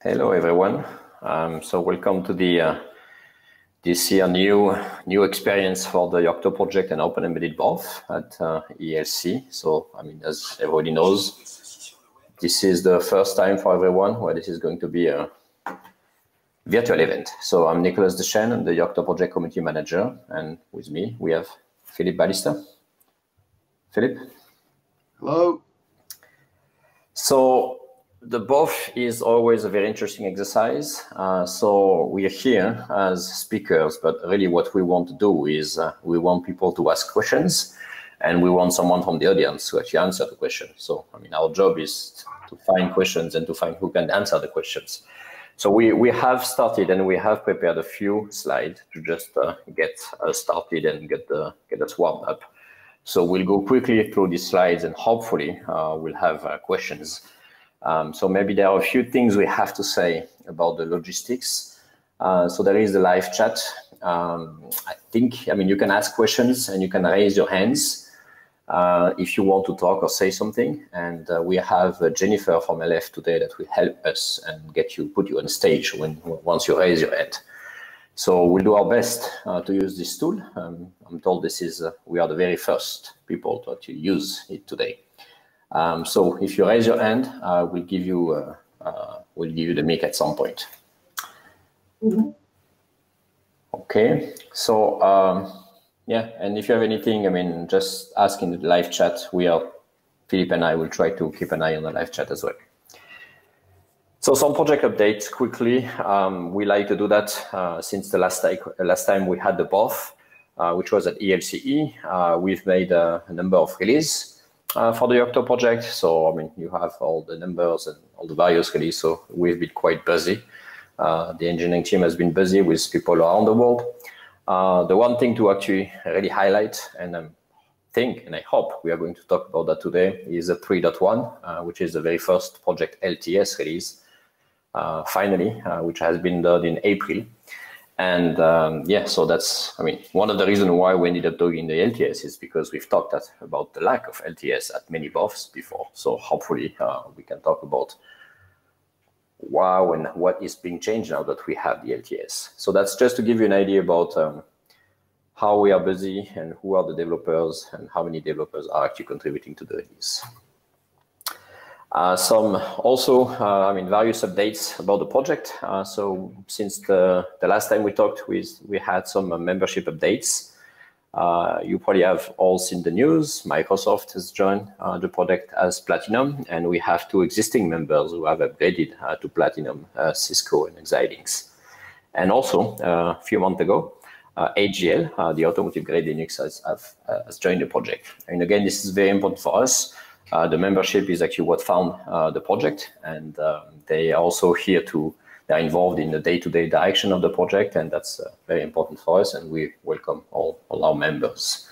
Hello, everyone. Um, so welcome to the uh, this year new new experience for the Yocto project and Open Embedded both at uh, ELC. So I mean, as everybody knows, this is the first time for everyone where this is going to be a virtual event. So I'm Nicolas Dechesne, I'm the Yocto project community manager, and with me we have Philippe Balister. Philip. Hello. So the BOF is always a very interesting exercise. Uh, so we are here as speakers, but really what we want to do is uh, we want people to ask questions and we want someone from the audience to actually answer the question. So, I mean, our job is to find questions and to find who can answer the questions. So we, we have started and we have prepared a few slides to just uh, get started and get, the, get us warmed up. So we'll go quickly through these slides and hopefully uh, we'll have uh, questions um, so maybe there are a few things we have to say about the logistics. Uh, so there is the live chat. Um, I think, I mean, you can ask questions and you can raise your hands uh, if you want to talk or say something. And uh, we have uh, Jennifer from LF today that will help us and get you, put you on stage when once you raise your hand. So we'll do our best uh, to use this tool. Um, I'm told this is, uh, we are the very first people to actually use it today. Um, so if you raise your hand, uh, we'll give you uh, uh, we'll give you the mic at some point. Mm -hmm. Okay, so um, yeah, and if you have anything, I mean, just ask in the live chat. We are Philip and I will try to keep an eye on the live chat as well. So some project updates quickly. Um, we like to do that uh, since the last, last time we had the BOF, uh, which was at ELCE. Uh, we've made a, a number of releases uh, for the Yocto project. So, I mean, you have all the numbers and all the values really. So we've been quite busy. Uh, the engineering team has been busy with people around the world. Uh, the one thing to actually really highlight, and I think and I hope we are going to talk about that today, is a 3.1, uh, which is the very first project LTS release, uh, finally, uh, which has been done in April. And um, yeah, so that's, I mean, one of the reasons why we ended up doing the LTS is because we've talked at, about the lack of LTS at many BOFs before. So hopefully uh, we can talk about wow and what is being changed now that we have the LTS. So that's just to give you an idea about um, how we are busy and who are the developers and how many developers are actually contributing to the release. Uh, some also, uh, I mean, various updates about the project. Uh, so since the, the last time we talked, we, we had some uh, membership updates. Uh, you probably have all seen the news. Microsoft has joined uh, the project as Platinum, and we have two existing members who have upgraded to Platinum, Cisco and Xilinx. And also, a few months ago, AGL, the automotive grade Linux, has, have, has joined the project. And again, this is very important for us uh, the membership is actually what found uh, the project, and um, they are also here to they're involved in the day-to-day direction of the project, and that's uh, very important for us. And we welcome all, all our members.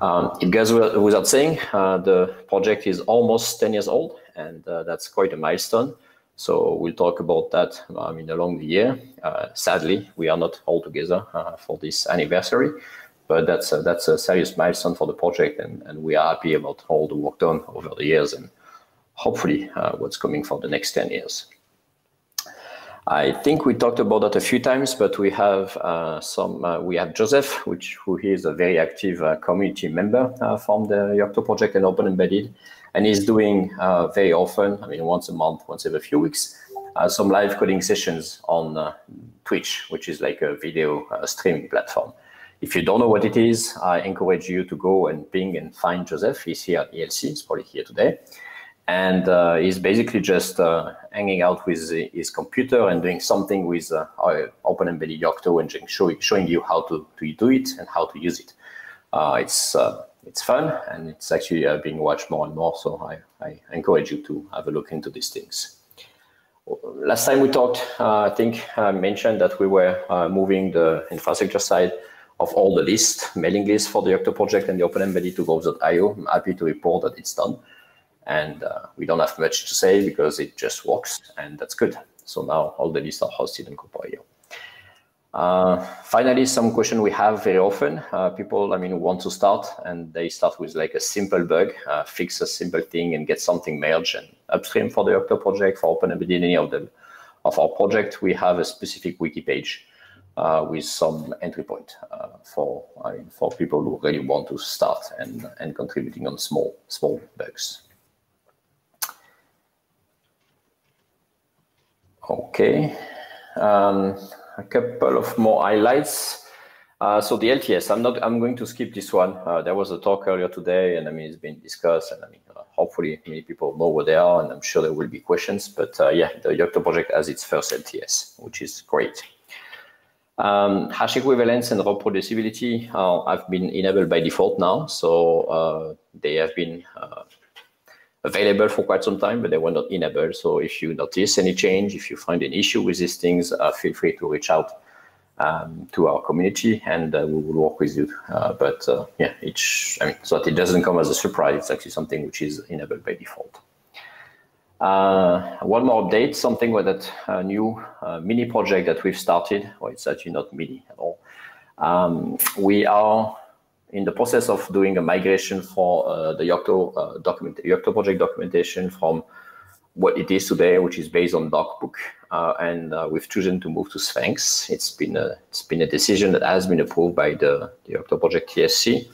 Um, it goes without saying, uh, the project is almost 10 years old, and uh, that's quite a milestone. So we'll talk about that I mean, along the year. Sadly, we are not all together for this anniversary, but that's a, that's a serious milestone for the project, and, and we are happy about all the work done over the years and hopefully uh, what's coming for the next 10 years. I think we talked about that a few times, but we have uh, some. Uh, we have Joseph, which who is a very active uh, community member uh, from the Yocto project and Open Embedded, and he's doing uh, very often. I mean, once a month, once every few weeks, some live coding sessions on Twitch, which is like a video streaming platform. If you don't know what it is, I encourage you to go and ping and find Joseph. He's here at ELC, he's probably here today. And uh, he's basically just uh, hanging out with his computer and doing something with uh, Open Embedded Yocto and showing, showing you how to, to do it and how to use it. Uh, it's, uh, it's fun and it's actually uh, being watched more and more. So I, I encourage you to have a look into these things. Last time we talked, I think I mentioned that we were moving the infrastructure side of all the list, mailing list for the Yocto project and the OpenEmbedded to Groups.io. I'm happy to report that it's done. And uh, we don't have much to say because it just works and that's good. So now all the lists are hosted in Groups.io. Uh, finally, some question we have very often. Uh, people, I mean, want to start and they start with like a simple bug, uh, fix a simple thing and get something merged and upstream for the Yocto project, for OpenEmbedded, any of them of our project, we have a specific wiki page uh, with some entry point uh, for I mean, for people who really want to start and, and contributing on small small bugs. Okay, um, a couple of more highlights. Uh, so the LTS, I'm not. I'm going to skip this one. Uh, there was a talk earlier today, and I mean it's been discussed, and I mean uh, hopefully many people know what they are, and I'm sure there will be questions. But uh, yeah, the Yocto project has its first LTS, which is great. Um, hash equivalence and reproducibility have been enabled by default now, so uh, they have been uh, available for quite some time, but they were not enabled. So if you notice any change, if you find an issue with these things, feel free to reach out um, to our community, and uh, we will work with you. Uh, but uh, yeah, each I mean, so that it doesn't come as a surprise. It's actually something which is enabled by default. Uh, one more update, something with that uh, new uh, mini project that we've started. Well, it's actually not mini at all. Um, we are in the process of doing a migration for the Yocto document, Yocto project documentation from what it is today, which is based on DocBook, uh, and uh, we've chosen to move to Sphinx. It's been a it's been a decision that has been approved by the the Yocto Project TSC.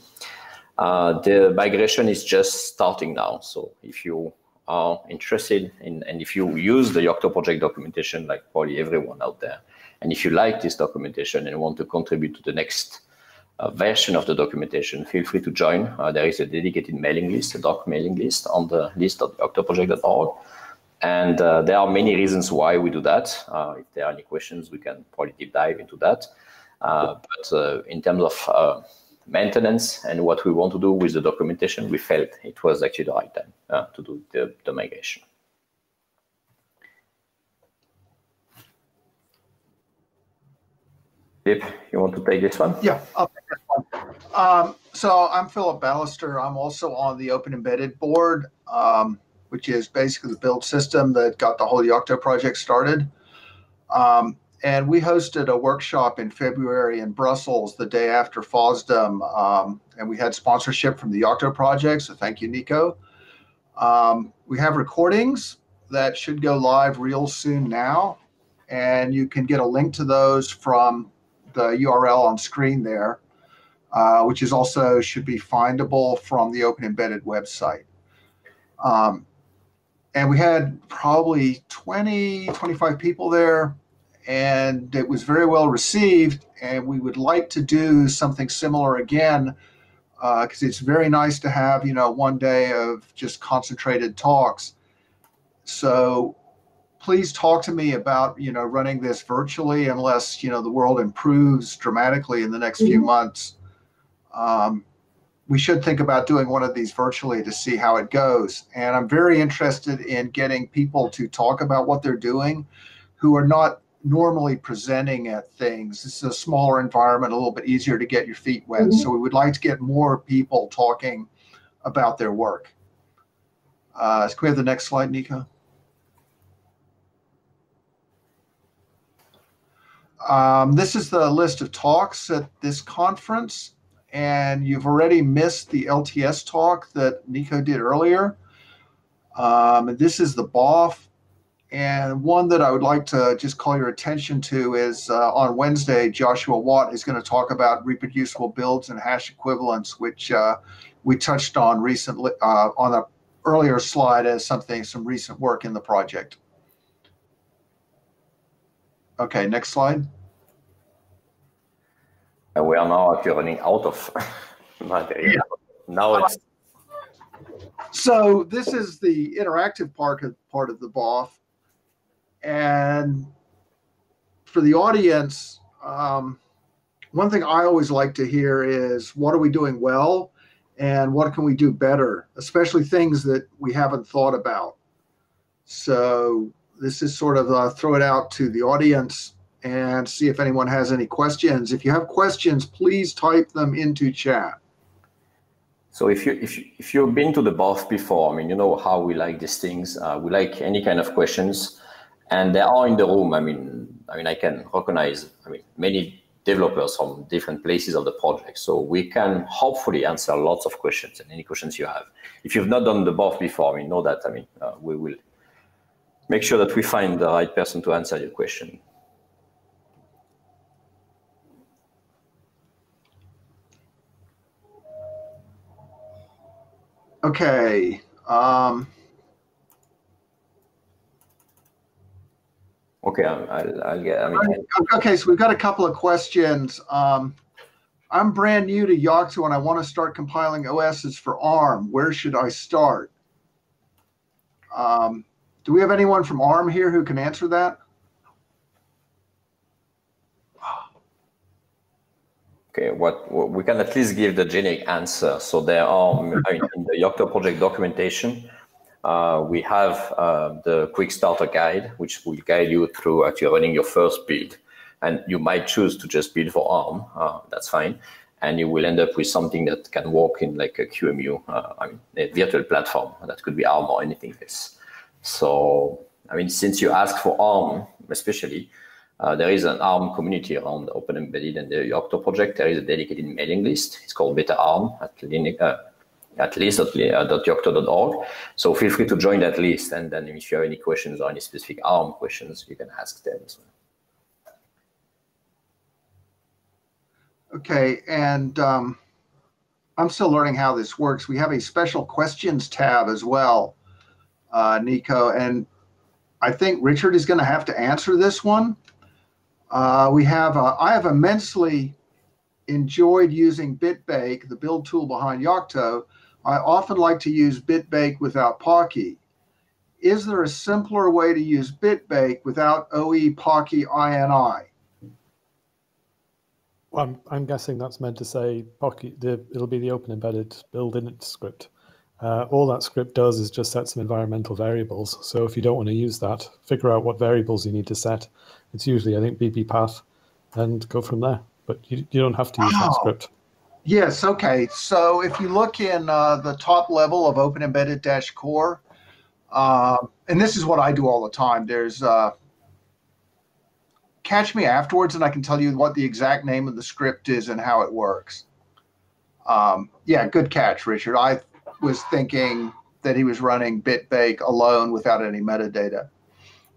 Uh, the migration is just starting now, so if you are interested in and if you use the Yocto Project documentation, like probably everyone out there, and if you like this documentation and want to contribute to the next uh, version of the documentation, feel free to join. Uh, there is a dedicated mailing list, a doc mailing list on the list.yoctoproject.org. And uh, there are many reasons why we do that. Uh, if there are any questions, we can probably deep dive into that. Uh, but uh, in terms of maintenance and what we want to do with the documentation, we felt it was actually the right time uh, to do the, the migration. Philip, you want to take this one? Yeah, I'll take this one. Um, so I'm Philip Balister. I'm also on the Open Embedded board. Um, which is basically the build system that got the whole Yocto project started. Um, and we hosted a workshop in February in Brussels the day after FOSDEM, um, and we had sponsorship from the Yocto project. So thank you, Nico. Um, we have recordings that should go live real soon now, and you can get a link to those from the URL on screen there, uh, which is also should be findable from the Open Embedded website. Um, and we had probably 20 25 people there and it was very well received and we would like to do something similar again because uh, it's very nice to have you know one day of just concentrated talks so please talk to me about you know running this virtually unless you know the world improves dramatically in the next mm-hmm. few months um, we should think about doing one of these virtually to see how it goes. And I'm very interested in getting people to talk about what they're doing who are not normally presenting at things. This is a smaller environment, a little bit easier to get your feet wet. Mm-hmm. So we would like to get more people talking about their work. Uh, can we have the next slide, Nico? Um, this is the list of talks at this conference and you've already missed the LTS talk that Nico did earlier. Um, this is the BOF. And one that I would like to just call your attention to is uh, on Wednesday, Joshua Watt is going to talk about reproducible builds and hash equivalence, which uh, we touched on recently uh, on an earlier slide as something, some recent work in the project. Okay, next slide and we are now actually running out of material. Yeah. Now it's so this is the interactive part of part of the BOF, and for the audience, um, one thing I always like to hear is what are we doing well, and what can we do better, especially things that we haven't thought about. So this is sort of uh, throw it out to the audience and see if anyone has any questions. If you have questions, please type them into chat. So if you if you, if you've been to the BOF before, I mean, you know how we like these things. Uh, we like any kind of questions, and they are in the room. I mean, I mean, I can recognize. I mean, many developers from different places of the project, so we can hopefully answer lots of questions and any questions you have. If you've not done the BOF before, I mean, know that. I mean, uh, we will make sure that we find the right person to answer your question. Okay. Um, okay, I'll, I'll, get. I mean, okay, so we've got a couple of questions. Um, I'm brand new to Yocto and I want to start compiling OSs for ARM. Where should I start? Um, do we have anyone from ARM here who can answer that? Okay, what, what, we can at least give the generic answer. So there are, in the Yocto project documentation, uh, we have uh, the quick starter guide, which will guide you through actually running your first build. And you might choose to just build for ARM, uh, that's fine. And you will end up with something that can work in like a QEMU, uh, I mean, a virtual platform. That could be ARM or anything else. So, I mean, since you ask for ARM, especially, uh, there is an ARM community around Open Embedded and the Yocto project. There is a dedicated mailing list. It's called Meta ARM at, Linux, at list.yocto.org. So feel free to join that list. And then if you have any questions or any specific ARM questions, you can ask them as well. Okay, and um, I'm still learning how this works. We have a special questions tab as well, uh, Nico, and I think Richard is going to have to answer this one. Uh, we have, uh, I have immensely enjoyed using BitBake, the build tool behind Yocto. I often like to use BitBake without Poky. Is there a simpler way to use BitBake without OE Poky INI? Well, I'm, I'm guessing that's meant to say Poky, the, it'll be the open embedded build init script. Uh, all that script does is just set some environmental variables. So if you don't want to use that, figure out what variables you need to set it's usually, I think, BBPATH and go from there. But you, you don't have to use that script. Yes, okay. So if you look in uh, the top level of Open Embedded Dash Core, uh, and this is what I do all the time, there's uh, catch me afterwards and I can tell you what the exact name of the script is and how it works. Um, yeah, good catch, Richard. I was thinking that he was running BitBake alone without any metadata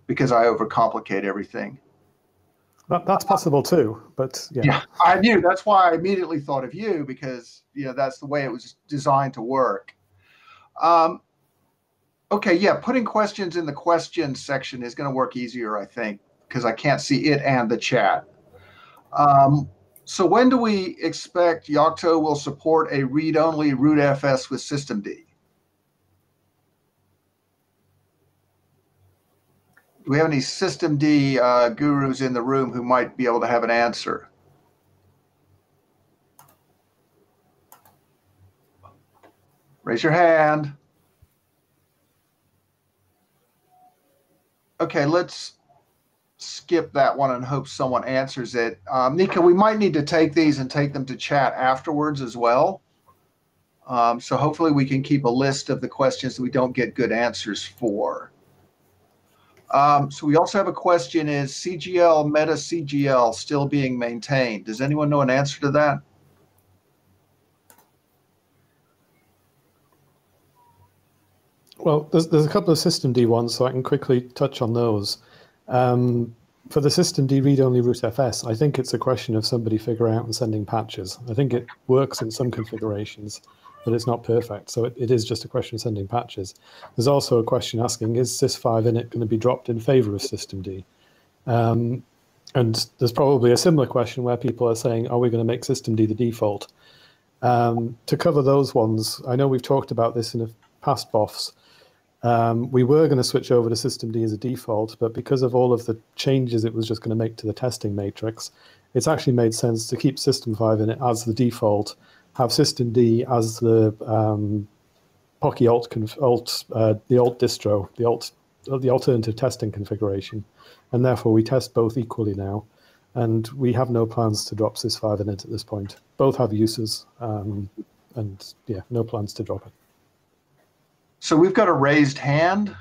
because I overcomplicate everything. That, that's possible too, but yeah. yeah. I knew that's why I immediately thought of you because you know that's the way it was designed to work. Um, okay, yeah, putting questions in the questions section is going to work easier, I think, because I can't see it and the chat. Um, so when do we expect Yocto will support a read-only rootfs with systemd? Do we have any systemd uh, gurus in the room who might be able to have an answer? Raise your hand. Okay, let's skip that one and hope someone answers it. Um, Nika, we might need to take these and take them to chat afterwards as well. Um, so hopefully we can keep a list of the questions that we don't get good answers for. Um, so we also have a question: Is CGL Meta CGL still being maintained? Does anyone know an answer to that? Well, there's, there's a couple of systemd ones, so I can quickly touch on those. Um, for the systemd read-only rootfs, I think it's a question of somebody figuring out and sending patches. I think it works in some configurations but it's not perfect. So it, it is just a question of sending patches. There's also a question asking, is sysvinit going to be dropped in favor of systemd? Um, and there's probably a similar question where people are saying, are we going to make systemd the default? Um, to cover those ones, I know we've talked about this in past BOFs. Um, we were going to switch over to systemd as a default, but because of all of the changes it was just going to make to the testing matrix, it's actually made sense to keep sysvinit as the default have systemd as the um, Poky alt, alt uh, the alt distro, the alt the alternative testing configuration, and therefore we test both equally now, and we have no plans to drop sysvinit at this point. Both have uses, um, and yeah, no plans to drop it. So we've got a raised hand.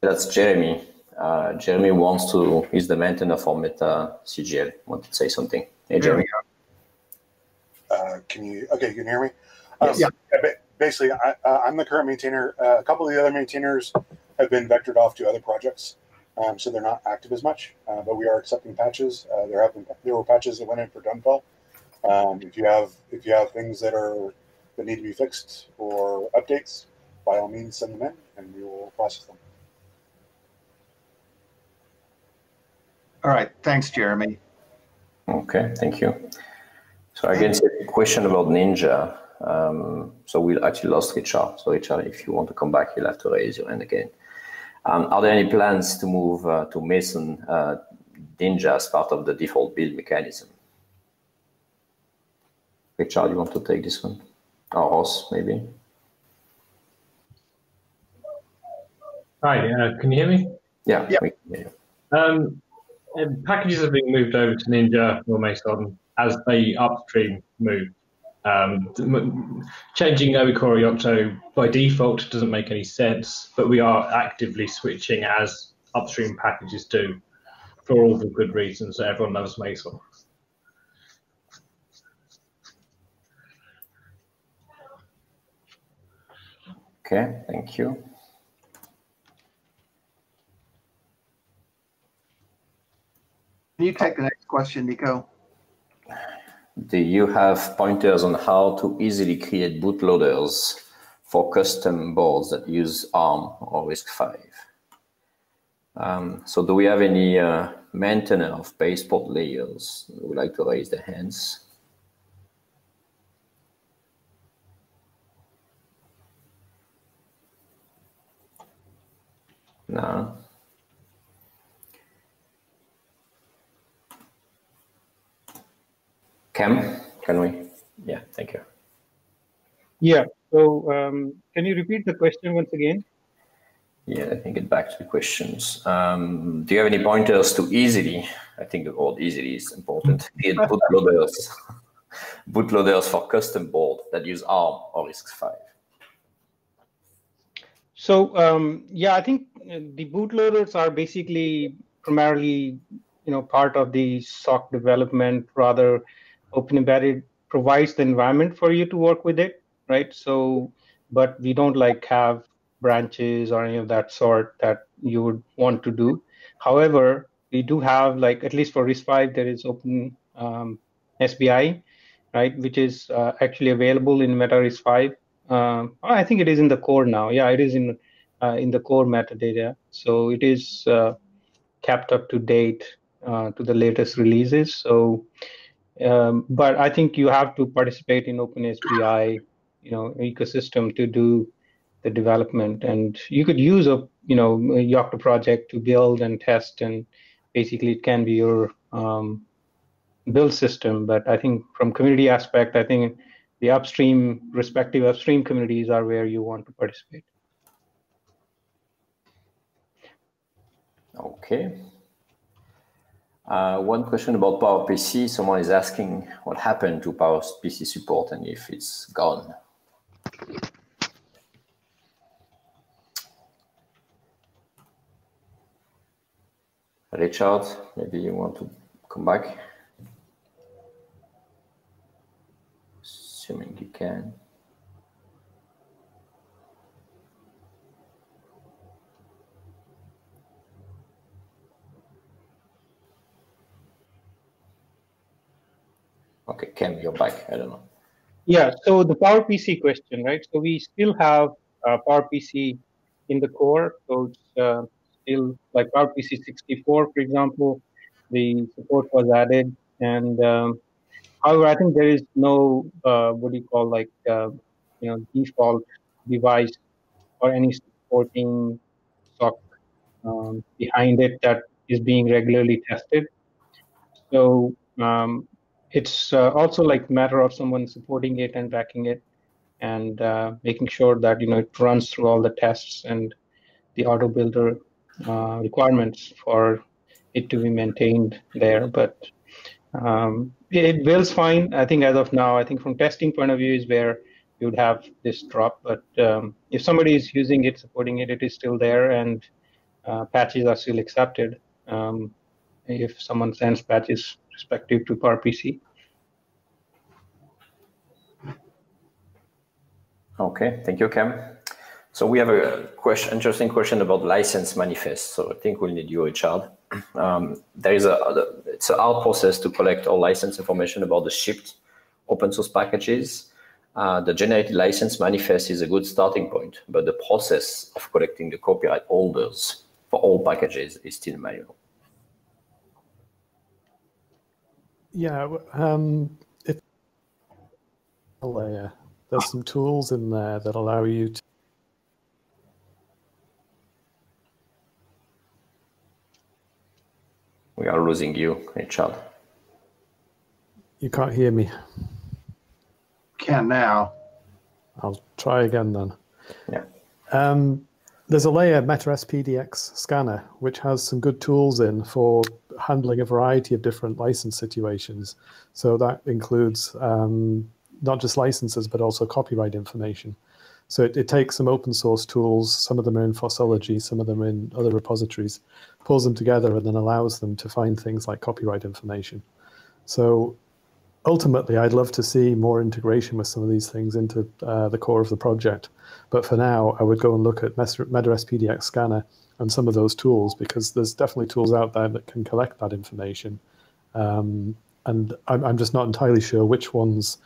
That's Jeremy. Uh, Jeremy wants to. He's the maintainer for Meta CGL. Want to say something? Hey, Jeremy. Uh, can you? Okay, you can hear me. Um, yeah. Basically, I, am the current maintainer. Uh, a couple of the other maintainers have been vectored off to other projects, um, so they're not active as much. Uh, but we are accepting patches. Uh, there have been there were patches that went in for Dunfell. Um, if you have if you have things that are that need to be fixed or updates, by all means send them in, and we will process them. All right. Thanks, Jeremy. Okay, thank you. So again, a question about Ninja. Um, so we actually lost Richard. So Richard, if you want to come back, you'll have to raise your hand again. Um, are there any plans to move uh, to Meson uh, Ninja as part of the default build mechanism? Richard, you want to take this one? Or Ross, maybe? Hi, uh, can you hear me? Yeah, yeah. we can hear you. Um, packages have been moved over to Ninja or Meson as they upstream move. Um, changing OE-Core or Yocto by default doesn't make any sense, but we are actively switching as upstream packages do for all the good reasons that everyone loves Meson. Okay, thank you. Can you take the next question, Nico? Do you have pointers on how to easily create bootloaders for custom boards that use ARM or RISC-V? Um, so do we have any uh, maintainer of baseboard layers who would like to raise their hands? No. Khem, can we? Yeah, thank you. Yeah. So um, can you repeat the question once again? Yeah, let me get back to the questions. Um, do you have any pointers to easily? I think the word easily is important. Create bootloaders, bootloaders for custom board that use ARM or RISC-V. So um, yeah, I think the bootloaders are basically primarily, you know, part of the SOC development. Rather, Open Embedded provides the environment for you to work with it, right? So, but we don't like have branches or any of that sort that you would want to do. However, we do have like at least for RISC-V, there is Open um, SBI, right, which is uh, actually available in Meta RISC-V. Um, I think it is in the core now. Yeah, it is in uh, in the core metadata. So it is uh, kept up to date uh, to the latest releases. So, um, but I think you have to participate in OpenSBI, you know, ecosystem to do the development. And you could use a you know Yocto project to build and test, and basically it can be your um, build system. But I think from community aspect, I think the upstream respective upstream communities are where you want to participate. Okay. Uh, one question about PowerPC. Someone is asking what happened to PowerPC support and if it's gone. Richard, maybe you want to come back? Assuming you can. Okay, Khem, you're back. I don't know. Yeah, so the PowerPC question, right? So we still have uh, PowerPC in the core. So it's uh, still like PowerPC 64, for example, the support was added. And um, however, I think there is no, uh, what do you call, like, uh, you know, default device or any supporting SOC um, behind it that is being regularly tested. So um, it's uh, also like matter of someone supporting it and backing it and uh, making sure that you know it runs through all the tests and the auto builder uh, requirements for it to be maintained there. But um, it, builds fine. I think as of now i think from testing point of view is where you would have this drop. But um, if somebody is using it supporting it it is still there and uh, patches are still accepted um, if someone sends patches respective to PowerPC. Okay, thank you, Khem. So we have a question, interesting question about license manifest. So I think we'll need you, Richard. Um, there is a, it's hard process to collect all license information about the shipped open source packages. Uh, the generated license manifest is a good starting point, but the process of collecting the copyright holders for all packages is still manual. Yeah, um, it, layer. There's some tools in there that allow you to We are losing you, Richard. You can't hear me. Can now. I'll try again then. Yeah. Um, there's a layer, Meta SPDX scanner, which has some good tools in for handling a variety of different license situations. So that includes um, not just licenses, but also copyright information. So it, it, takes some open source tools, some of them are in Fossology, some of them are in other repositories, pulls them together and then allows them to find things like copyright information. So ultimately, I'd love to see more integration with some of these things into uh, the core of the project. But for now, I would go and look at Meta SPDX Scanner and some of those tools because there's definitely tools out there that can collect that information. Um, and I'm, I'm, just not entirely sure which ones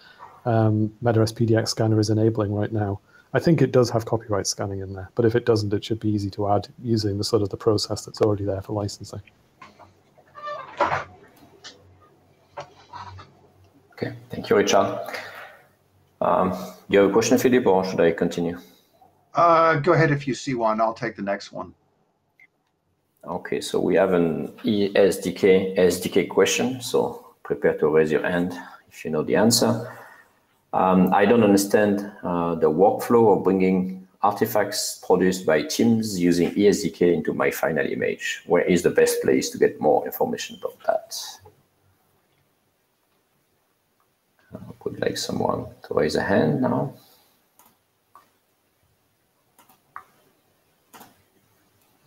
um, PDX Scanner is enabling right now. I think it does have copyright scanning in there, but if it doesn't, it should be easy to add using the sort of the process that's already there for licensing. Okay, thank you, Richard. Um, you have a question, Philippe, or should I continue? Uh, go ahead if you see one. I'll take the next one. Okay, so we have an ESDK SDK question. So prepare to raise your hand if you know the answer. Um, I don't understand uh, the workflow of bringing artifacts produced by teams using ESDK into my final image. Where is the best place to get more information about that? I would like someone to raise a hand now.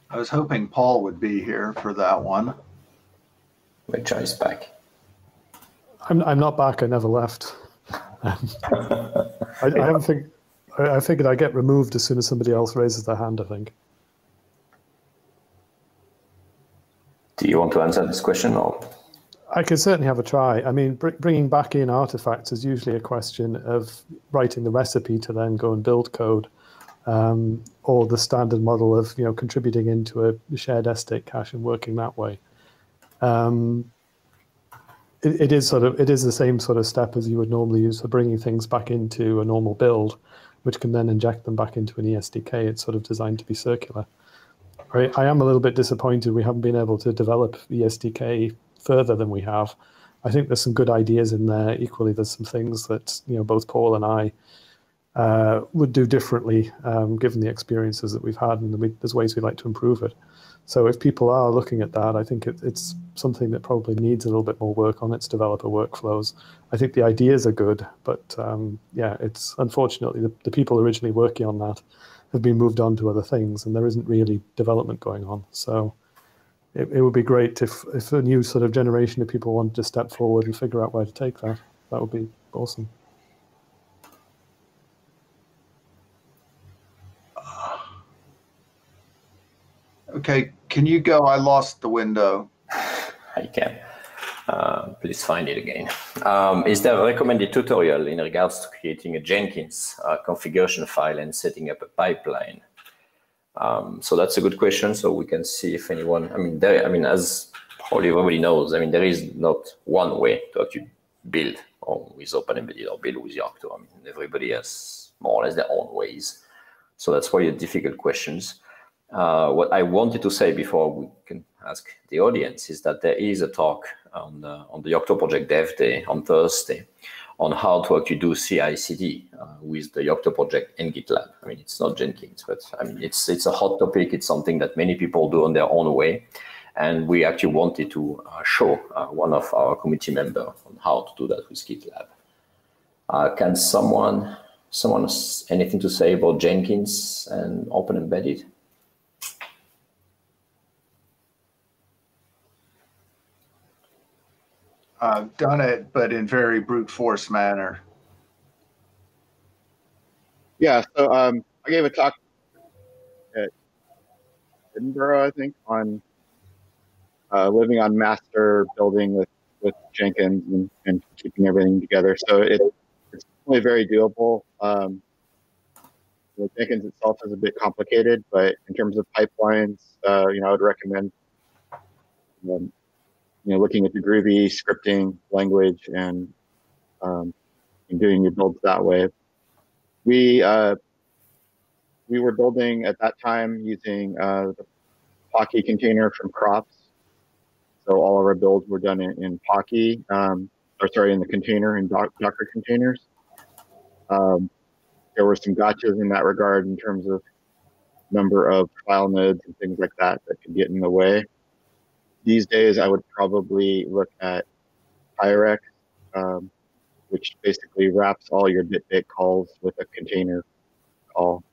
I was hoping Paul would be here for that one. Which is back. I'm, I'm not back. I never left. Um, I, I don't think. I, I figured I get removed as soon as somebody else raises their hand. I think. Do you want to answer this question, or? I could certainly have a try. I mean, br bringing back in artifacts is usually a question of writing the recipe to then go and build code, um, or the standard model of you know contributing into a shared S-state cache and working that way. Um, it, it is sort of it is the same sort of step as you would normally use for bringing things back into a normal build, which can then inject them back into an ESDK. It's sort of designed to be circular. Right? I am a little bit disappointed we haven't been able to develop ESDK further than we have. I think there's some good ideas in there. Equally, there's some things that you know both Paul and I uh, would do differently, um, given the experiences that we've had, and there's ways we'd like to improve it. So if people are looking at that, I think it, it's something that probably needs a little bit more work on its developer workflows. I think the ideas are good, but um, yeah, it's unfortunately the, the people originally working on that have been moved on to other things, and there isn't really development going on. So it, it would be great if if a new sort of generation of people wanted to step forward and figure out where to take that. That would be awesome. Okay, can you go? I lost the window. I can. Uh, please find it again. Um, is there a recommended tutorial in regards to creating a Jenkins uh, configuration file and setting up a pipeline? Um, so that's a good question. So we can see if anyone, I mean, there, I mean, as probably everybody knows, I mean, there is not one way to actually build or with OpenEmbedded or build with Yocto. I mean, everybody has more or less their own ways. So that's why difficult questions. Uh, what I wanted to say before we can ask the audience is that there is a talk on the, on the Yocto Project Dev Day on Thursday on how to actually do CI/CD uh, with the Yocto project and GitLab. I mean, it's not Jenkins, but I mean, it's it's a hot topic. It's something that many people do on their own way, and we actually wanted to uh, show uh, one of our committee members on how to do that with GitLab. Uh, can someone someone anything to say about Jenkins and Open Embedded? I've done it, but in very brute force manner. Yeah, so um, I gave a talk at Edinburgh, I think, on uh, living on master building with, with Jenkins and, and keeping everything together. So it, it's really very doable. Um, the Jenkins itself is a bit complicated, but in terms of pipelines, uh, you know, I would recommend um, you know looking at the Groovy scripting language and, um, and doing your builds that way. We uh, we were building at that time using uh, the Poky container from Crops. So all of our builds were done in, in Poky, um, or sorry, in the container in Docker containers. Um, there were some gotchas in that regard in terms of number of file nodes and things like that that could get in the way. These days, I would probably look at Pyrex, um, which basically wraps all your bit calls with a container call.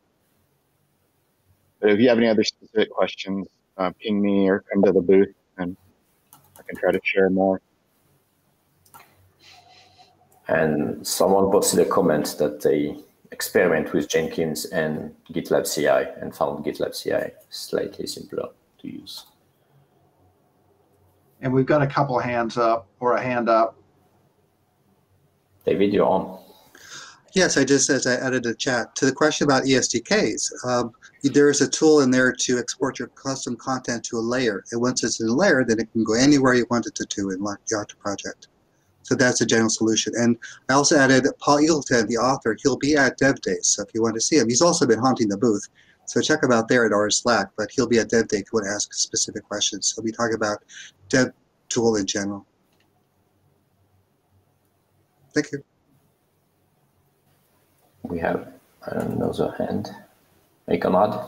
But if you have any other specific questions, uh, ping me or come to the booth and I can try to share more. And someone posted a comment that they experiment with Jenkins and GitLab CI and found GitLab CI slightly simpler to use. And we've got a couple hands up or a hand up. David, you're on. Yes, I just, as I added a chat, to the question about ESDKs, um, there is a tool in there to export your custom content to a layer. And once it's in a layer, then it can go anywhere you want it to, to in the Yocto project. So that's a general solution. And I also added Paul Eggleton, the author. He'll be at Dev Days, so if you want to see him. He's also been haunting the booth. So check him out there at our Slack, but he'll be at Dev Day if you want to ask specific questions. He'll be talking about Dev tool in general. Thank you we have another hand. Hey, Conrad.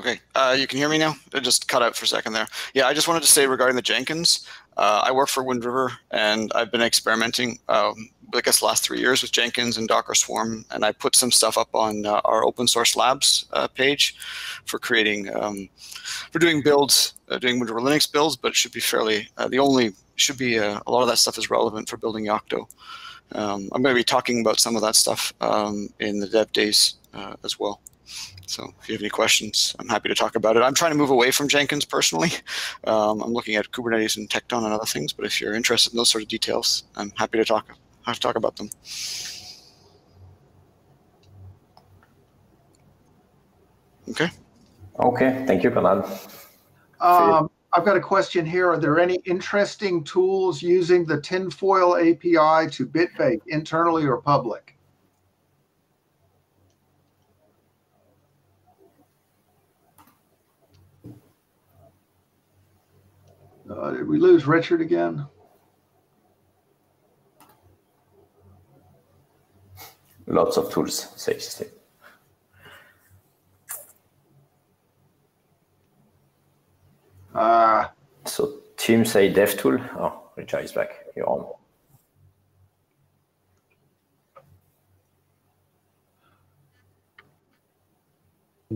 Okay, uh, you can hear me now? It just cut out for a second there. Yeah, I just wanted to say regarding the Jenkins, uh, I work for Wind River and I've been experimenting, um, I guess, last three years with Jenkins and Docker Swarm. And I put some stuff up on uh, our open source labs uh, page for creating, um, for doing builds, uh, doing Wind River Linux builds, but it should be fairly, uh, the only should be a, uh, a lot of that stuff is relevant for building Yocto. Um, I'm going to be talking about some of that stuff um, in the dev days uh, as well. So if you have any questions, I'm happy to talk about it. I'm trying to move away from Jenkins personally. Um, I'm looking at Kubernetes and Tekton and other things, but if you're interested in those sort of details, I'm happy to talk, have to talk about them. Okay. Okay. Thank you, Bernard. Um, I've got a question here. Are there any interesting tools using the tinfoil API to bitbake internally or public? Uh, did we lose Richard again? Lots of tools, safe Steve. Uh, so Tim say DevTool. Oh, Richard is back. You're on.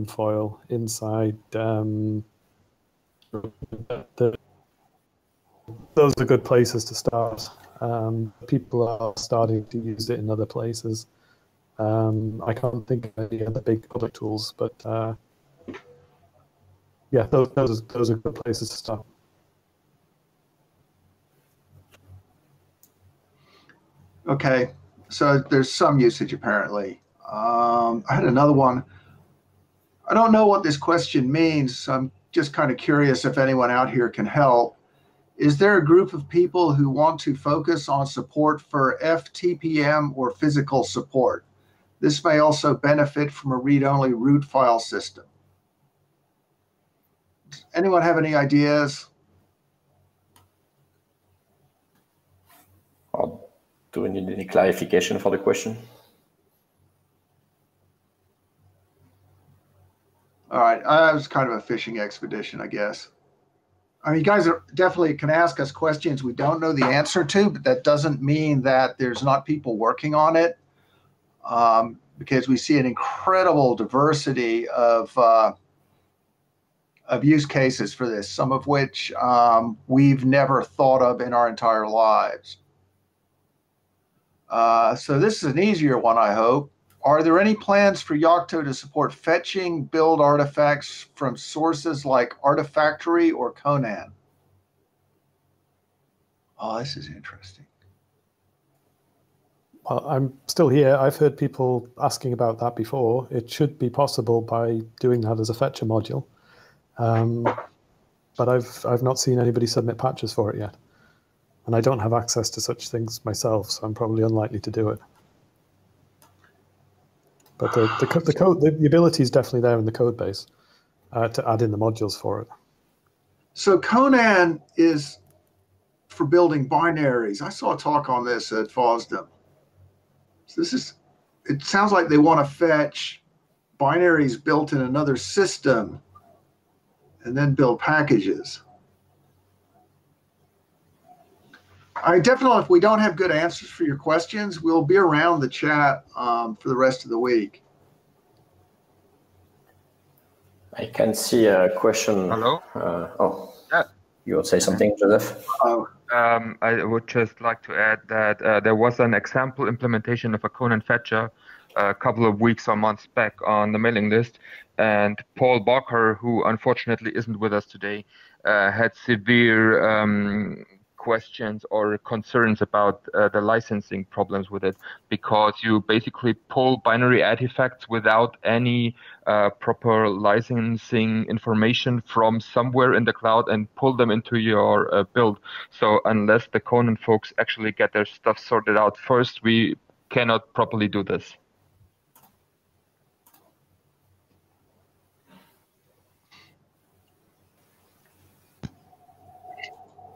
foil inside um, the, those are good places to start um, people are starting to use it in other places um, I can't think of any other big public tools but uh, yeah, those, those, those are good places to start. Okay, so there's some usage apparently. Um, I had another one. I don't know what this question means. I'm just kind of curious if anyone out here can help. Is there a group of people who want to focus on support for FTPM or physical support? This may also benefit from a read-only root file system Does anyone have any ideas? Uh, do we need any clarification for the question? All right, I was kind of a fishing expedition, I guess. I mean, you guys are definitely can ask us questions we don't know the answer to, but that doesn't mean that there's not people working on it, um, because we see an incredible diversity of uh, of use cases for this, some of which um, we've never thought of in our entire lives. Uh, so this is an easier one, I hope. are there any plans for Yocto to support fetching build artifacts from sources like Artifactory or Conan? Oh, this is interesting. I'm still here. I've heard people asking about that before. It should be possible by doing that as a fetcher module. Um, but I've I've not seen anybody submit patches for it yet. And I don't have access to such things myself, so I'm probably unlikely to do it. But the, the, the code, the, the ability is definitely there in the code base uh, to add in the modules for it. So Conan is for building binaries. I saw a talk on this at FOSDEM. So this is, it sounds like they want to fetch binaries built in another system and then build packages. I definitely, if we don't have good answers for your questions, we'll be around the chat um, for the rest of the week. I can see a question. Hello? Uh, oh, yeah. You would say something, Joseph? Oh. Um, I would just like to add that uh, there was an example implementation of a Conan Fetcher a couple of weeks or months back on the mailing list, and Paul Barker, who unfortunately isn't with us today, uh, had severe um, questions or concerns about uh, the licensing problems with it because you basically pull binary artifacts without any uh, proper licensing information from somewhere in the cloud and pull them into your uh, build. So unless the Conan folks actually get their stuff sorted out first, we cannot properly do this.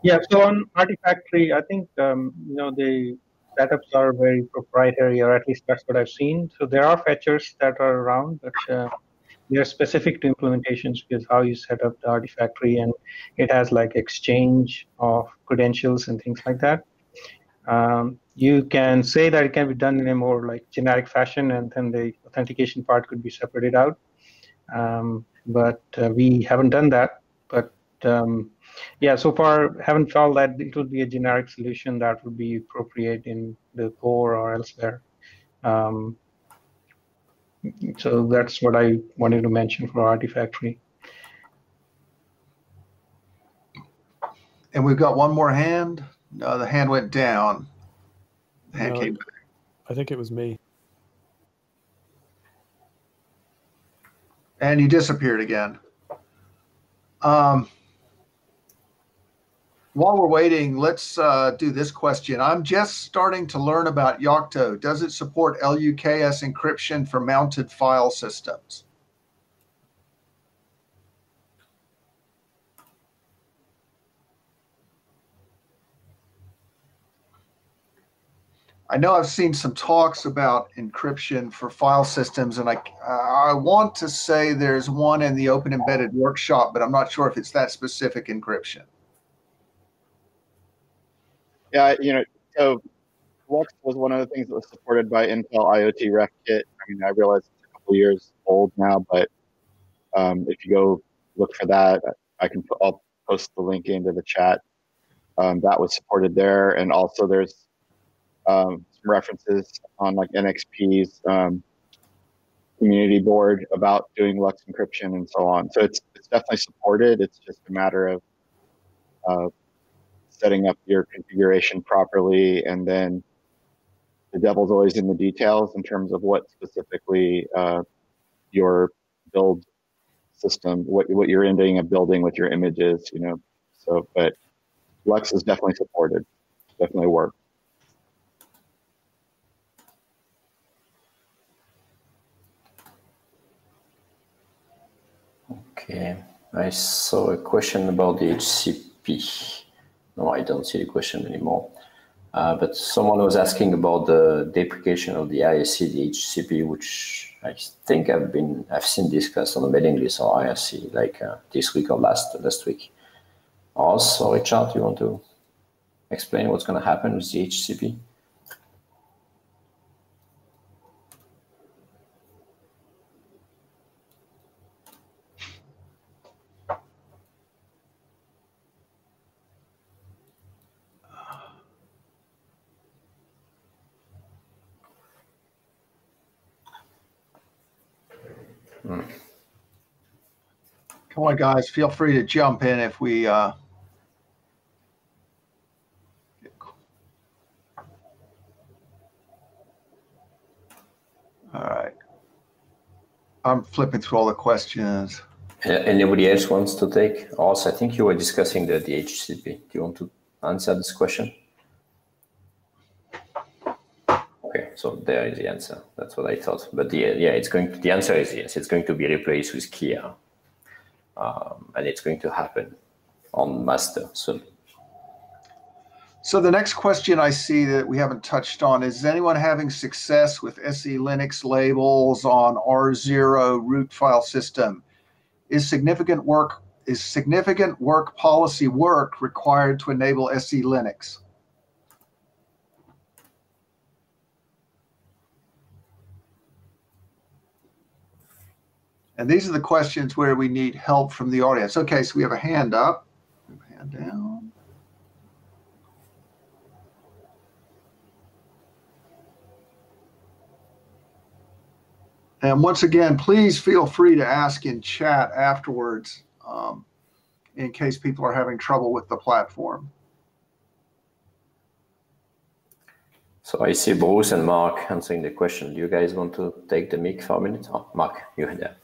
Yeah, so on Artifactory, I think um, you know the setups are very proprietary, or at least that's what I've seen. So there are fetchers that are around, but uh, they are specific to implementations because how you set up the Artifactory, and it has like exchange of credentials and things like that. Um, you can say that it can be done in a more like generic fashion, and then the authentication part could be separated out. Um, but uh, we haven't done that. But um, yeah, so far haven't felt that it would be a generic solution that would be appropriate in the core or elsewhere. Um, so that's what I wanted to mention for Artifactory. And we've got one more hand. No, the hand went down. The hand No, came back. I think it was me. And you disappeared again. Um, while we're waiting, let's uh, do this question. I'm just starting to learn about Yocto. Does it support LUKS encryption for mounted file systems? I know I've seen some talks about encryption for file systems, and I I want to say there's one in the Open Embedded workshop, but I'm not sure if it's that specific encryption. Yeah, you know, so LUKS was one of the things that was supported by Intel IoT Ref Kit. I mean, I realize it's a couple years old now, but um, if you go look for that, I can put, I'll post the link into the chat. Um, that was supported there, and also there's um, some references on like NXP's um, community board about doing LUKS encryption and so on. So it's it's definitely supported. It's just a matter of uh, setting up your configuration properly, and then the devil's always in the details in terms of what specifically uh, your build system, what what you're ending up building with your images, you know. So, but LUKS is definitely supported. Definitely work. Okay, I saw a question about the DHCP. No, I don't see the question anymore. Uh, but someone was asking about the deprecation of the ISC, the DHCP, which I think I've been I've seen discussed on the mailing list or IRC like uh, this week or last last week. Also, Richard, you want to explain what's going to happen with the DHCP? Guys, feel free to jump in if we. Uh... All right. I'm flipping through all the questions. Anybody else wants to take? Also, I think you were discussing the DHCP. Do you want to answer this question? Okay, so there is the answer. That's what I thought. But the, yeah, it's going. To, the answer is yes. It's going to be replaced with Kea, um, and it's going to happen on master soon. So the next question I see that we haven't touched on is, anyone having success with SELinux labels on RO root file system? Is significant work is significant work policy work required to enable SELinux? And these are the questions where we need help from the audience. Okay, so we have a hand up, hand down. And once again, please feel free to ask in chat afterwards um, in case people are having trouble with the platform. So I see Bruce and Mark answering the question. Do you guys want to take the mic for a minute? Oh, Mark, you're that.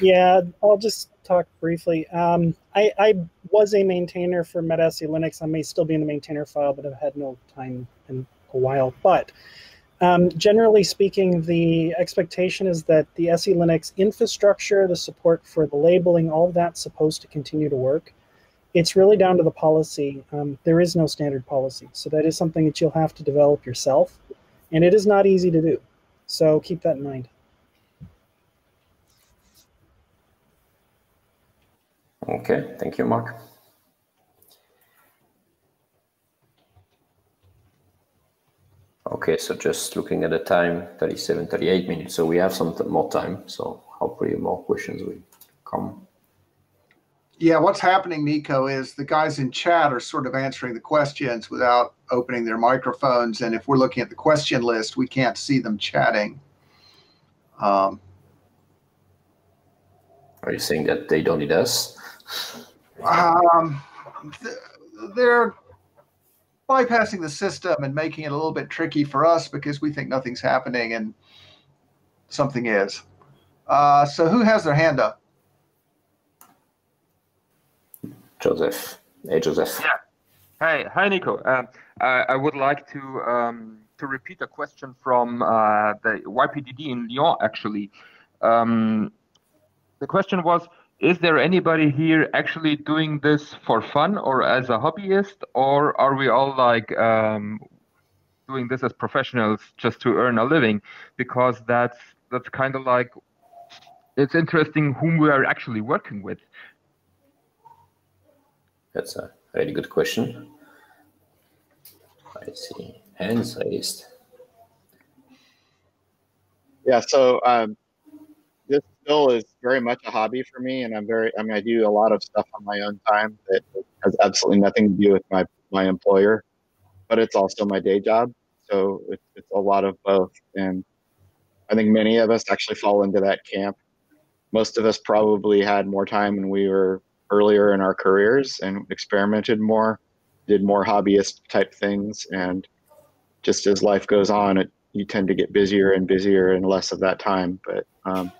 Yeah, I'll just talk briefly. Um, I, I, was a maintainer for meta-selinux. I may still be in the maintainer file, but I've had no time in a while. But um, generally speaking, the expectation is that the SELinux infrastructure, the support for the labeling, all of that's supposed to continue to work. It's really down to the policy. Um, there is no standard policy. So that is something that you'll have to develop yourself. And it is not easy to do. So keep that in mind. Okay, thank you, Mark. Okay, so just looking at the time, 37, 38 minutes. So we have some more time. So hopefully more questions will come. Yeah, what's happening, Nico, is the guys in chat are sort of answering the questions without opening their microphones. And if we're looking at the question list, we can't see them chatting. Um, are you saying that they don't need us? Um, they're bypassing the system and making it a little bit tricky for us because we think nothing's happening and something is. Uh, so who has their hand up? Joseph. Hey, Joseph. Yeah. Hey, hi, Nico. Uh, I, I, would like to um, to repeat a question from uh, the YPDD in Lyon, actually. Um, the question was, is there anybody here actually doing this for fun or as a hobbyist, or are we all like um, doing this as professionals just to earn a living? Because that's that's kind of like it's interesting whom we are actually working with. That's a very good question. I see hands raised. Yeah, so um, still is very much a hobby for me, and I'm very. I mean, I do a lot of stuff on my own time that has absolutely nothing to do with my my employer, but it's also my day job. So it's, it's a lot of both, and I think many of us actually fall into that camp. Most of us probably had more time when we were earlier in our careers and experimented more, did more hobbyist type things, and just as life goes on, it you tend to get busier and busier and less of that time. But um,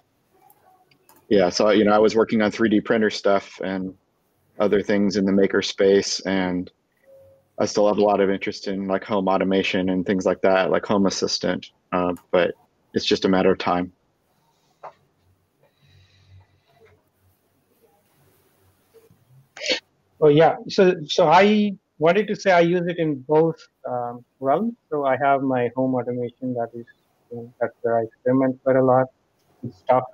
yeah, so you know, I was working on 3D printer stuff and other things in the maker space, and I still have a lot of interest in like home automation and things like that, like Home Assistant. Uh, but it's just a matter of time. Oh yeah, so so I wanted to say I use it in both um, realms. So I have my home automation that is that's where I experiment quite a lot with stuff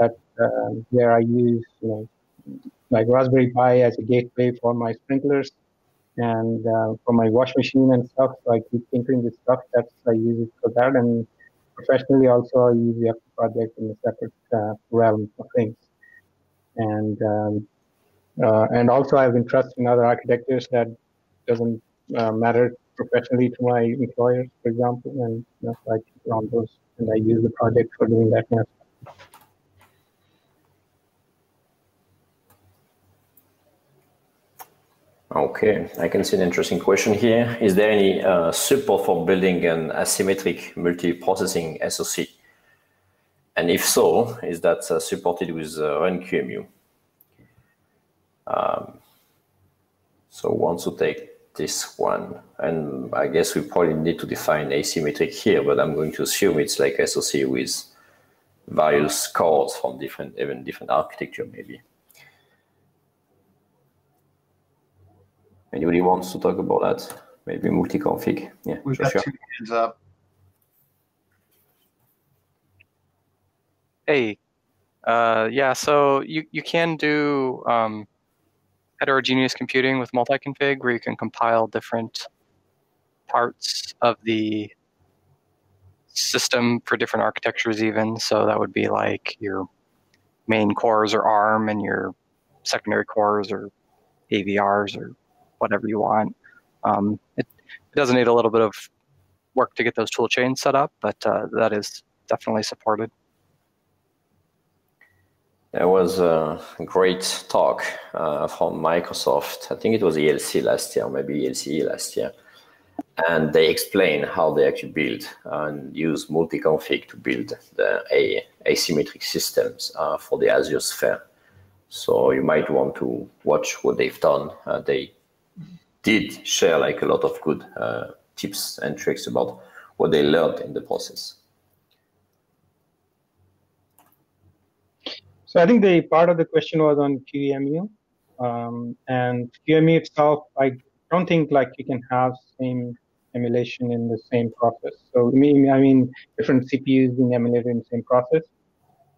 that um, where I use you know like Raspberry Pi as a gateway for my sprinklers and uh, for my wash machine and stuff. So I keep tinkering with stuff. That's I use it for that. And professionally, also I use the project in a separate uh, realm of things. And um, uh, and also I have interest in other architectures that doesn't uh, matter professionally to my employers, for example. And you know, so I keep on those and I use the project for doing that kind of stuff. Okay, I can see an interesting question here. Is there any uh, support for building an asymmetric multi-processing SoC? And if so, is that uh, supported with uh, RunQEMU? Um, so once to take this one, and I guess we probably need to define asymmetric here, but I'm going to assume it's like SoC with various cores from different, even different architecture maybe. Anybody wants to talk about that? Maybe multi-config. Yeah, We've sure, got sure. two hands up. Hey, uh, yeah, so you, you can do um, heterogeneous computing with multi-config where you can compile different parts of the system for different architectures even. So that would be like your main cores or ARM and your secondary cores or AVRs or whatever you want. Um, it, it does need a little bit of work to get those tool chains set up, but uh, that is definitely supported. There was a great talk uh, from Microsoft. I think it was ELC last year, maybe ELCE last year. And they explain how they actually build and use multi-config to build the a, asymmetric systems uh, for the Azure Sphere. So you might want to watch what they've done. Uh, they did share like a lot of good uh, tips and tricks about what they learned in the process. So I think the part of the question was on QEMU, um, and QEMU itself, I don't think like you can have same emulation in the same process. So I mean, I mean different CPUs being emulated in the same process.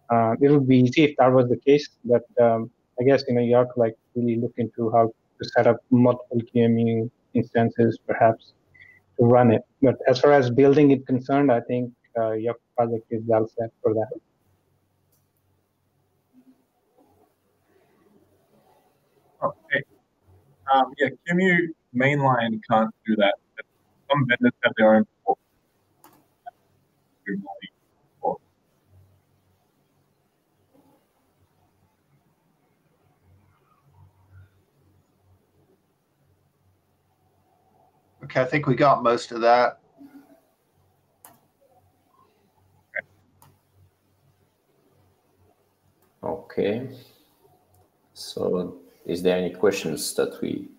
Uh, it would be easy if that was the case, but um, I guess you know you have to like really look into how to set up multiple QEMU instances, perhaps to run it. But as far as building it concerned, I think uh, your project is well set for that. Okay. Um, yeah, QEMU mainline can't do that. Some vendors have their own Okay, I think we got most of that. Okay. So is there any questions that we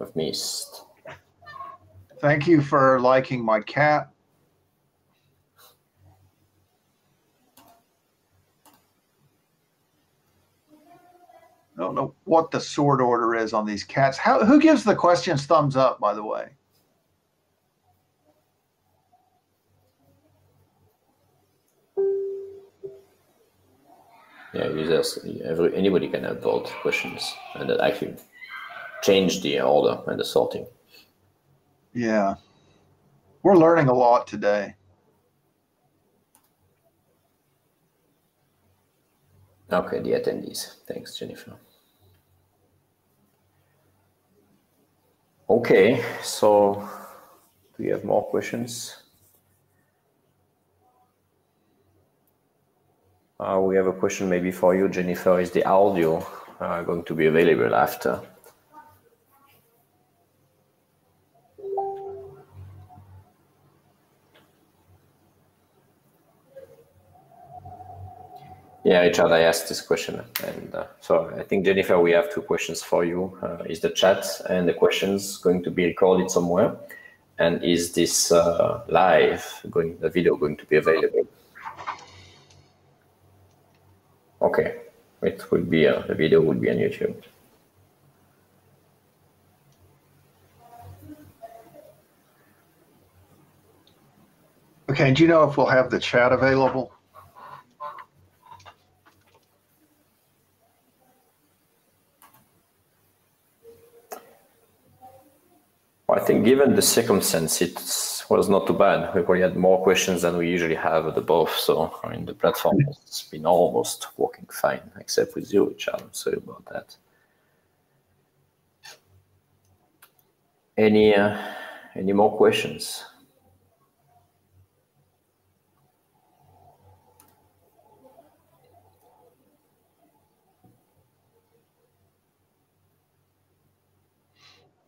have missed? Thank you for liking my cat. I don't know what the sort order is on these cats. How, who gives the questions thumbs up, by the way? Yeah, users, every, anybody can have both questions and that actually change the order and the sorting. Yeah. We're learning a lot today. Okay, the attendees. Thanks, Jennifer. Okay, so do you have more questions? Uh, we have a question maybe for you, Jennifer. Is the audio uh, going to be available after? Yeah, Richard, I asked this question. And uh, so I think, Jennifer, we have two questions for you. Uh, is the chat and the questions going to be recorded somewhere? And is this uh, live, going the video going to be available? Okay, it will be, a, the video will be on YouTube. Okay, do you know if we'll have the chat available? I think given the circumstance, it was not too bad. We probably had more questions than we usually have at the BoF. So I mean, the platform has been almost working fine, except with you, Richard. I'm sorry about that. Any uh, any more questions?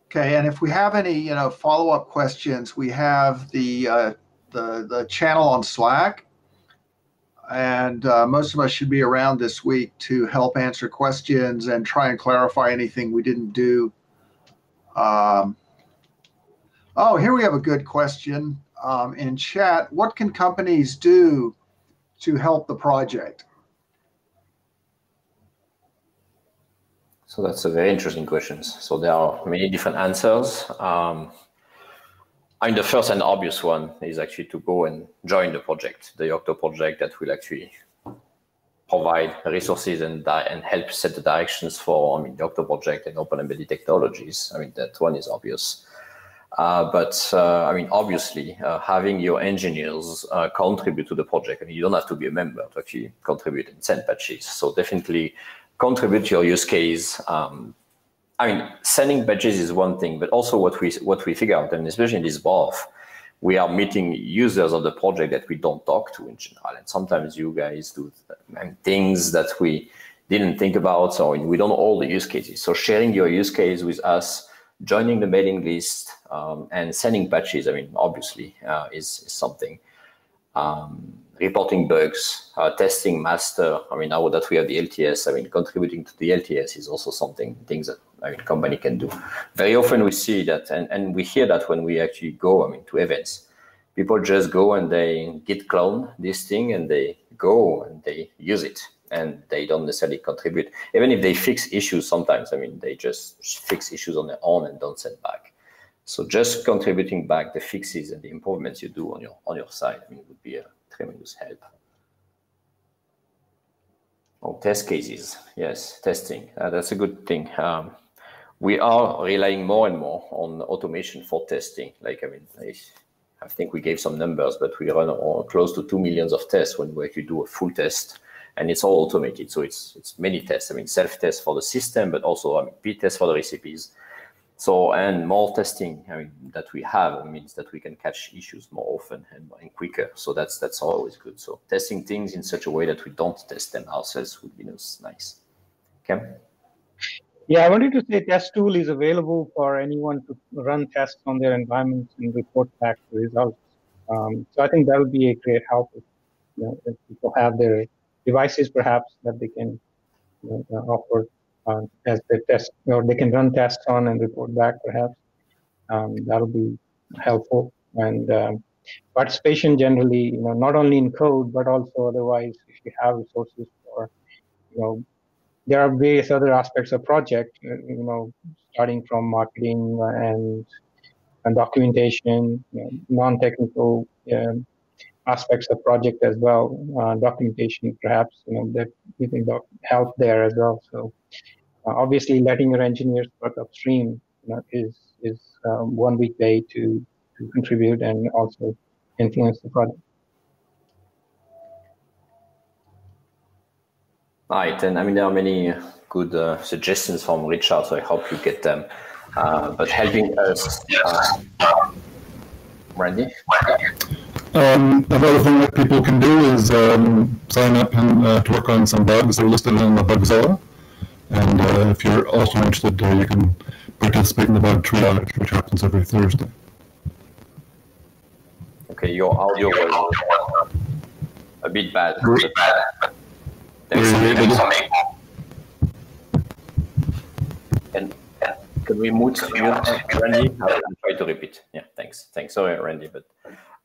Okay, and if we have any, you know, follow-up questions, we have the uh, the the channel on Slack, and uh, most of us should be around this week to help answer questions and try and clarify anything we didn't do. Um, oh, here we have a good question um, in chat. What can companies do to help the project? So that's a very interesting question. So there are many different answers. Um, I mean, the first and obvious one is actually to go and join the project, the Yocto project that will actually provide resources and and help set the directions for I mean, the Yocto project and open embedded technologies. I mean, that one is obvious. Uh, but uh, I mean, obviously, uh, having your engineers uh, contribute to the project, I mean, you don't have to be a member to actually contribute and send patches. So definitely contribute your use case. Um, I mean, sending badges is one thing, but also what we what we figure out, and especially in this BOF, we are meeting users of the project that we don't talk to in general, and sometimes you guys do things that we didn't think about, so we don't know all the use cases. So sharing your use case with us, joining the mailing list, um, and sending patches, I mean, obviously, uh, is, is something. Um, reporting bugs, uh, testing master. I mean, now that we have the LTS, I mean, contributing to the LTS is also something, things that I mean, company can do. Very often we see that, and, and we hear that when we actually go, I mean, to events. People just go and they git clone this thing and they go and they use it and they don't necessarily contribute. Even if they fix issues sometimes, I mean, they just fix issues on their own and don't send back. So just contributing back the fixes and the improvements you do on your on your side, I mean, would be a tremendous help. Oh, test cases. Yes, testing. Uh, that's a good thing. Um, we are relying more and more on automation for testing. Like, I mean, I, I think we gave some numbers, but we run close to 2 millions of tests when we actually do a full test and it's all automated. So it's, it's many tests. I mean, self-test for the system, but also I mean, p-test for the recipes. So, and more testing I mean, that we have means that we can catch issues more often and, and quicker. So that's that's always good. So testing things in such a way that we don't test them ourselves would be nice. Okay. Yeah, I wanted to say test tool is available for anyone to run tests on their environment and report back the results. Um, so I think that would be a great help if, you know, if people have their devices perhaps that they can you know, offer uh, as they test, or they can run tests on and report back perhaps. Um, that'll be helpful. And um, participation generally, you know, not only in code, but also otherwise, if you have resources for, you know, there are various other aspects of project, uh, you know, starting from marketing and, and documentation, you know, non-technical um, aspects of project as well, uh, documentation perhaps, you know, that you can help there as well. So uh, obviously, letting your engineers work upstream you know, is is um, one big way to, to contribute and also influence the product. Right, and I mean there are many good uh, suggestions from Richard, so I hope you get them. Uh, but helping us, uh, Randy. Um, another thing that people can do is um, sign up and uh, to work on some bugs. They're listed in the Bugzilla. And uh, if you're also interested, uh, you can participate in the bug triage, which happens every Thursday. Okay, your audio was a bit bad. Something. And can we mute, mute Randy? I'll try to repeat. Yeah, thanks. Thanks. Sorry, Randy, but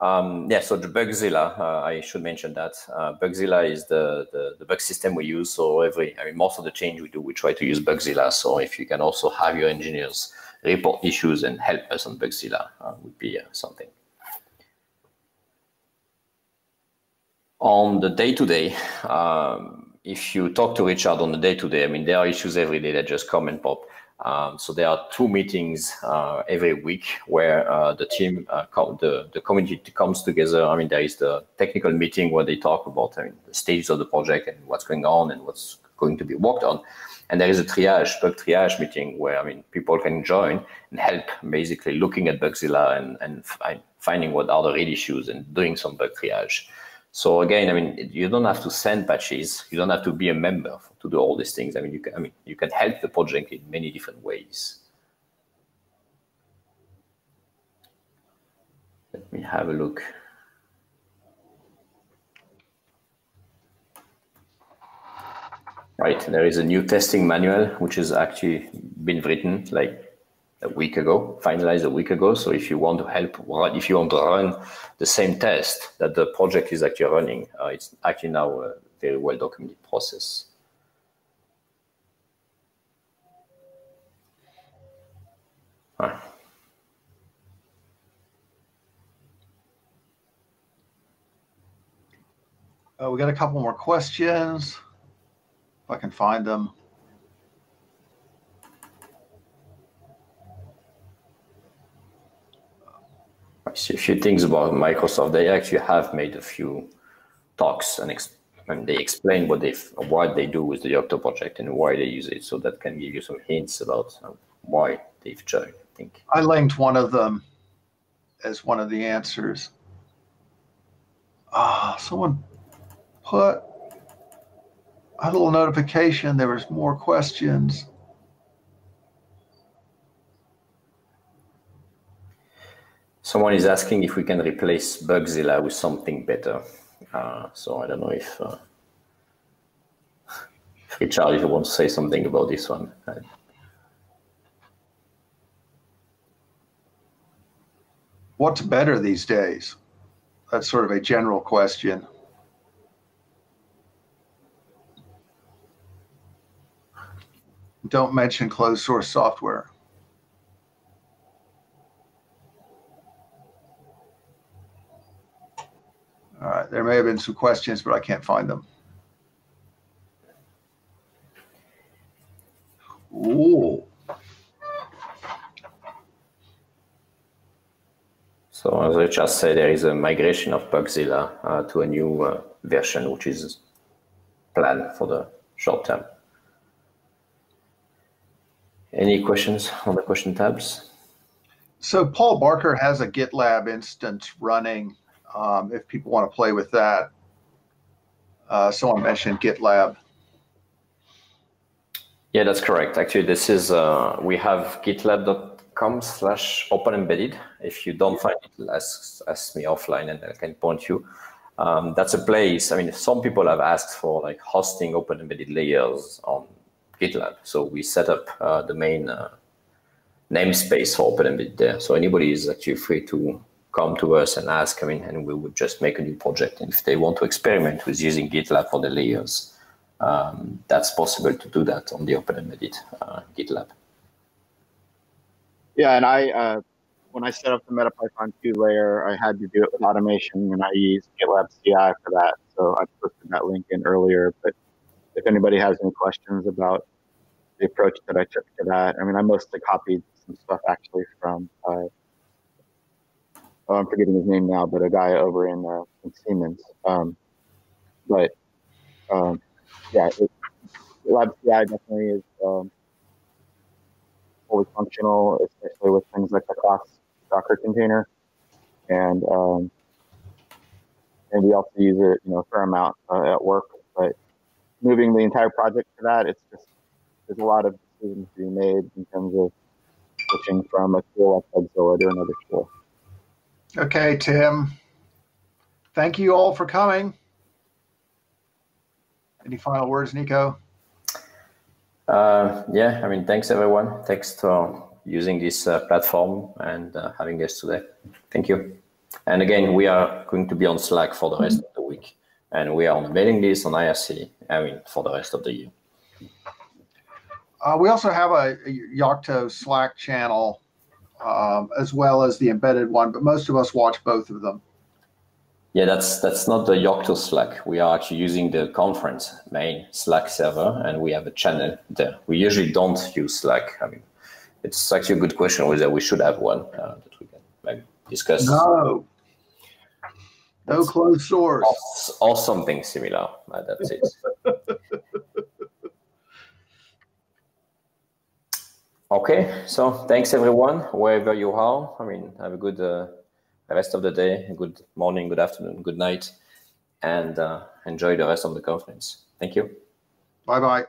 um, yeah, so the Bugzilla, uh, I should mention that. Uh, Bugzilla is the, the, the, bug system we use. So every, I mean, most of the change we do, we try to use Bugzilla. So if you can also have your engineers report issues and help us on Bugzilla, uh, would be uh, something. On the day-to-day, -day, um, if you talk to Richard on the day-to-day, -day, I mean, there are issues every day that just come and pop. Um, so there are two meetings uh, every week where uh, the team, uh, the, the community comes together. I mean, there is the technical meeting where they talk about I mean, the stages of the project and what's going on and what's going to be worked on. And there is a triage, bug triage meeting where I mean people can join and help basically looking at Bugzilla and, and finding what are the real issues and doing some bug triage. So again, I mean, you don't have to send patches. You don't have to be a member to do all these things. I mean, you can, I mean, you can help the project in many different ways. Let me have a look. Right, there is a new testing manual which has actually been written like a week ago, finalized a week ago. So if you want to help, if you want to run the same test that the project is actually running, uh, it's actually now a very well documented process. Uh, we got a couple more questions. If I can find them. A few things about Microsoft. They actually have made a few talks and, and they explain what they what they do with the Yocto project and why they use it. So that can give you some hints about uh, why they've chosen. I think I linked one of them as one of the answers. Ah, someone put a little notification. There was more questions. Someone is asking if we can replace Bugzilla with something better. Uh, so I don't know if, uh, if Richard, if you want to say something about this one. What's better these days? That's sort of a general question. Don't mention closed source software. All right, there may have been some questions, but I can't find them. Ooh. So as I just said, there is a migration of Bugzilla uh, to a new uh, version, which is planned for the short term. Any questions on the question tabs? So Paul Barker has a GitLab instance running um, if people want to play with that. Uh, someone mentioned GitLab. Yeah, that's correct. Actually, this is, uh, we have gitlab.com slash open embedded. If you don't find it, ask, ask me offline and I can point you. Um, that's a place, I mean, some people have asked for like hosting open embedded layers on GitLab. So we set up uh, the main uh, namespace for open embedded there. So anybody is actually free to come to us and ask, I mean, and we would just make a new project. And if they want to experiment with using GitLab for the layers, um, that's possible to do that on the Open Embedded uh, GitLab. Yeah, and I, uh, when I set up the MetaPython 2 layer, I had to do it with automation, and I used GitLab CI for that. So I posted that link in earlier. But if anybody has any questions about the approach that I took to that, I mean, I mostly copied some stuff actually from uh, oh, I'm forgetting his name now, but a guy over in, uh, in Siemens. Um, but um, yeah, it, LabCI definitely is um, fully functional, especially with things like the class Docker container, and um, and we also use it, you know, a fair amount uh, at work. But moving the entire project to that, it's just there's a lot of decisions to be made in terms of switching from a tool like Bugzilla to another tool. Okay, Tim. Thank you all for coming. Any final words, Nico? Uh, yeah, I mean, thanks everyone. Thanks for using this uh, platform and uh, having us today. Thank you. And again, we are going to be on Slack for the rest of the week. And we are on the mailing list on IRC, I mean, for the rest of the year. Uh, we also have a, a Yocto Slack channel um, as well as the embedded one, but most of us watch both of them. Yeah, that's that's not the Yocto Slack. We are actually using the conference main Slack server, and we have a channel there. We usually don't use Slack. I mean, it's actually a good question whether we should have one uh, that we can maybe discuss. No, no closed source or, or something similar. Uh, that's it. Okay, so thanks everyone, wherever you are. I mean, have a good uh, rest of the day, good morning, good afternoon, good night, and uh, enjoy the rest of the conference. Thank you. Bye bye.